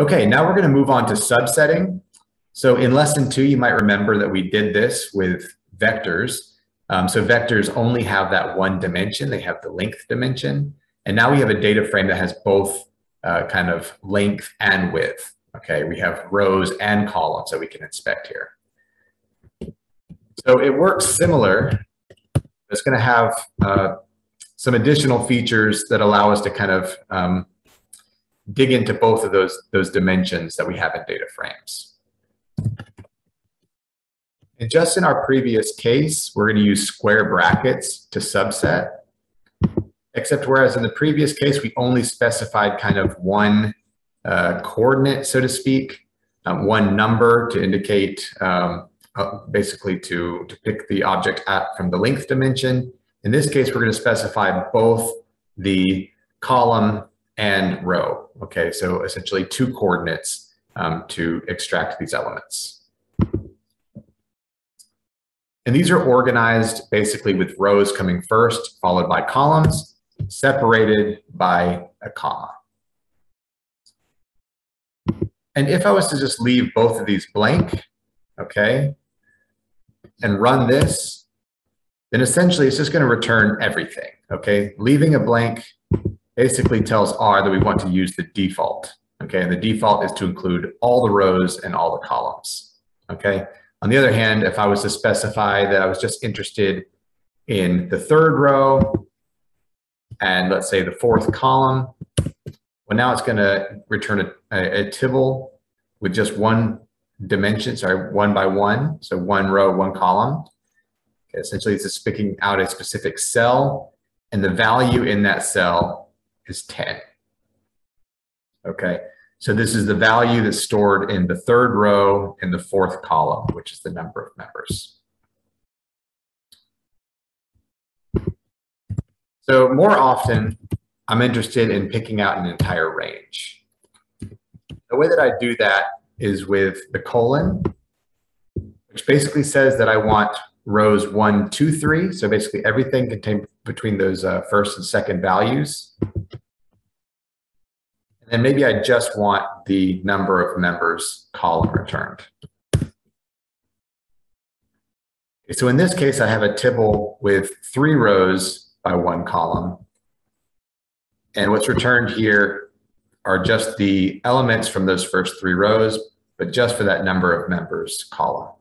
Okay, now we're gonna move on to subsetting. So in lesson two, you might remember that we did this with vectors. Um, so vectors only have that one dimension, they have the length dimension. And now we have a data frame that has both uh, kind of length and width. Okay, we have rows and columns that we can inspect here. So it works similar. It's gonna have uh, some additional features that allow us to kind of um, dig into both of those, those dimensions that we have in data frames. And just in our previous case, we're going to use square brackets to subset, except whereas in the previous case, we only specified kind of one uh, coordinate, so to speak, um, one number to indicate um, uh, basically to, to pick the object at from the length dimension. In this case, we're going to specify both the column and row. Okay, so essentially two coordinates um, to extract these elements. And these are organized basically with rows coming first, followed by columns, separated by a comma. And if I was to just leave both of these blank, okay, and run this, then essentially it's just going to return everything, okay? Leaving a blank basically tells R that we want to use the default. Okay, and the default is to include all the rows and all the columns. Okay, on the other hand, if I was to specify that I was just interested in the third row and let's say the fourth column, well, now it's going to return a, a, a tibble with just one dimension, sorry, one by one. So one row, one column. Okay, essentially, it's just picking out a specific cell and the value in that cell is 10. Okay, so this is the value that's stored in the third row in the fourth column, which is the number of members. So more often, I'm interested in picking out an entire range. The way that I do that is with the colon, which basically says that I want rows one, two, three. So basically everything contained between those uh, first and second values. And maybe I just want the number of members column returned. So in this case, I have a tibble with three rows by one column. And what's returned here are just the elements from those first three rows, but just for that number of members column.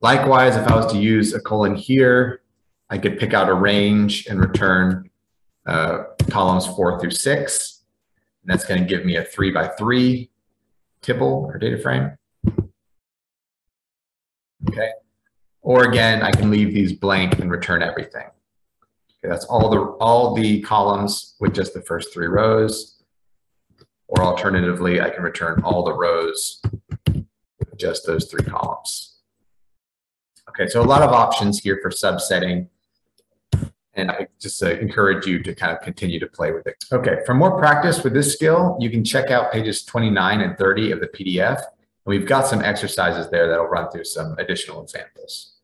Likewise, if I was to use a colon here, I could pick out a range and return uh, columns four through six. And that's going to give me a three by three tibble or data frame. Okay. Or again, I can leave these blank and return everything. Okay, that's all the all the columns with just the first three rows. Or alternatively, I can return all the rows with just those three columns. Okay, so a lot of options here for subsetting and I just uh, encourage you to kind of continue to play with it. Okay, for more practice with this skill, you can check out pages 29 and 30 of the PDF. And we've got some exercises there that'll run through some additional examples.